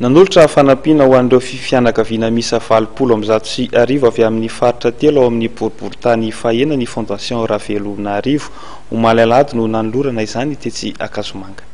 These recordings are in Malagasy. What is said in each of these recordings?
Nanolotra fanampiana ho an'ireo fi fianakaviana miisa valopolo amby zato sy arivo avy amin'ny faritra telo ao amin'ny boriborintany fahena ny Fondation Ravelonarivo. Omaly alahady no nanolorana izany tetsy Ankazomanga.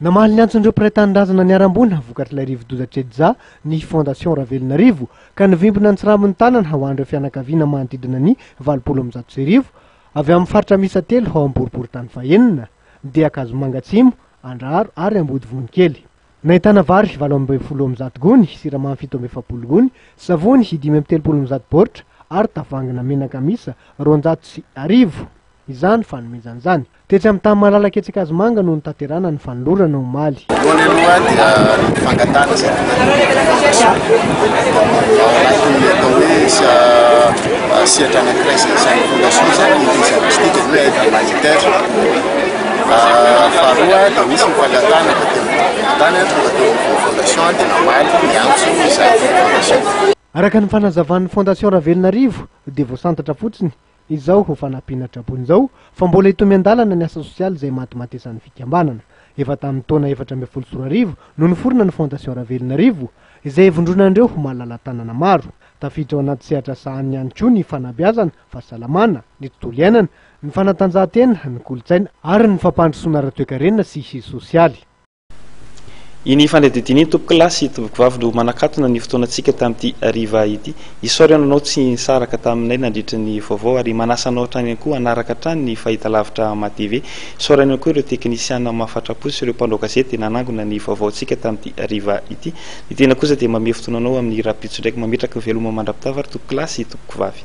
Namaly ny antson'ireo mpiray tanindrazana niharam-boina vokatr'ilay rivodoza Cedza ny Fondation Ravelonarivo ka nivimbina ny tsirambin'ny tanana ho an'ireo fianakaviana manodidina ny valopolo amby zato sy arivo avy amin'ny faritra miisa telo ao amin'ny boriborintany fahenina, dia Ankazomanga Atsimo, Andraharo ary Ambodivohiny Kely. Nahitana vary valo amby ambin'ny folo amby zato gony, siramamy fito amby efapolo gony, savony dimy amby telopolo amby zato baoritra ary tavoahangina menaka miisa roanjato sy arivo. Izany fanomezana izany. Tetsy amin'ny tany malalaka etsy Ankazomanga no notanterahana ny fanolorana omaly. Voalohany aloha dia ny fangatahana izay tena ilaina ny fondation. Ao anatin'ny atao hoe sehatra anankiray izay izany fondation izany, ny fondation mystique, izany hoe aide humanitaire. Faharoa dia misy ny fangatahana dia tena fangatahana tonga teo amin'ny fondation dia namaly ny antso izay fondation. Araka ny fanazavan'ny fondation Ravelonarivo dia voasantatra fotsiny izao ho fanampiana tra-boina izao fa mbola hitohy miandalana ny asa sosialy izay matimatesan'ny fikambanana. Efa tamin'ny taona efatra ambin'ny folo sy roa arivo no niforona ny fondation Ravelonarivo izay ivondronan'ireo malala-tanana maro. Tafiditra ao anaty sehatrasa any ihany koa ny fanabeazana fahasalamana, ny tontolo iainana, ny fanatanjahantena, ny kolontsaina ary ny fampandrosoana ara-toekarena sy sosialy. Iny fanadihadiana iny tompoko lahy sy tompoko vavy no manakatona ny fotoanantsika tamin'ity hariva ity. Isaorana anao tsy nisaraka taminay nandritra ny vaovao ary manasa anao hatrany ihany koa hanaraka hatrany ny fahitalavitra MATV. Isaorana ihany koa ireo teknisiana mafatrapo sy ireo mpanao gazety nanangona ny vaovaontsika tamin'ity hariva ity. Ny tena kosa dia mamehy fotoana anao amin'ny rahampitso ndraiky. Mametraka ny veloma mandra-pitavy ary tompoko lahy sy tompoko vavy.